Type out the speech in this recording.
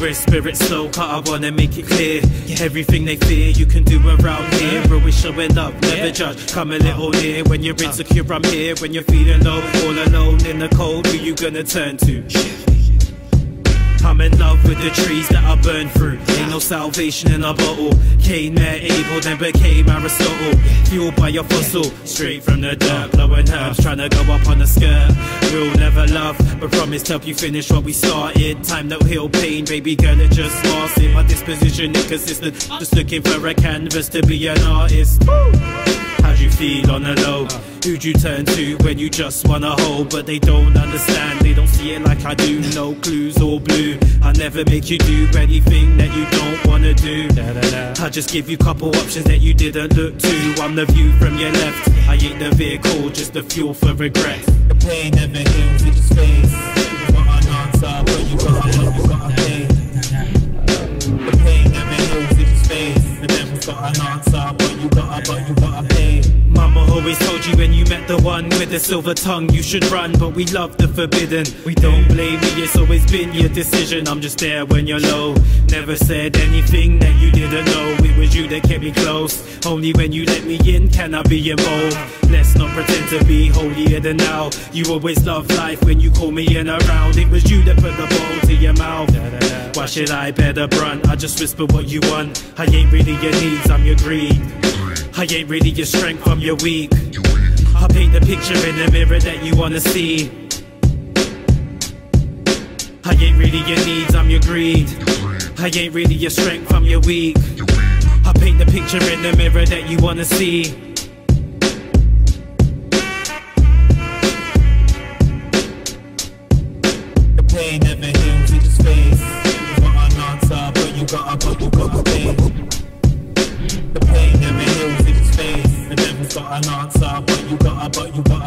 wrist, spirit slow, cut I wanna make it clear. Yeah. Everything they fear, you can do around here. Bro, we showing up, never judge. Come a little near when you're insecure, I'm here. When you're feeling low, all alone in the cold, who you gonna turn to? With the trees that I burn through. Ain't no salvation in a bottle. Cain met Abel, then became Aristotle. Fueled by your fossil, straight from the dirt. Blowing herbs, trying to go up on the skirt. We'll never love, but promise help you finish what we started. Time no heal pain, baby girl, it just lasted. My disposition inconsistent, just looking for a canvas to be an artist. How'd you feel on the low? Who'd you turn to when you just wanna hold? But they don't understand, they don't see it like I do. No clues or blue. I never make you do anything that you don't wanna do. I just give you couple options that you didn't look to. I'm the view from your left. I ain't the vehicle, just the fuel for regret. The pain never heals, got an answer, but you gotta, but you gotta pay. Mama always told you when you met the one with the silver tongue, you should run, but we love the forbidden. We don't blame me, it's always been your decision. I'm just there when you're low. Never said anything that you didn't know. It was you that kept me close. Only when you let me in can I be involved. Let's not pretend to be holier than now. You always loved life when you call me in around. It was you that put the ball to your mouth. Why should I bear the brunt? I just whisper what you want. I ain't really your needs, I'm your greed. I ain't really your strength, I'm your weak. I paint the picture in the mirror that you wanna see. I ain't really your needs, I'm your greed. I ain't really your strength, I'm your weak. I paint the picture in the mirror that you wanna see. The pain never heals, it just fades. You got an answer, but you gotta, but you gotta pay. But you gotta,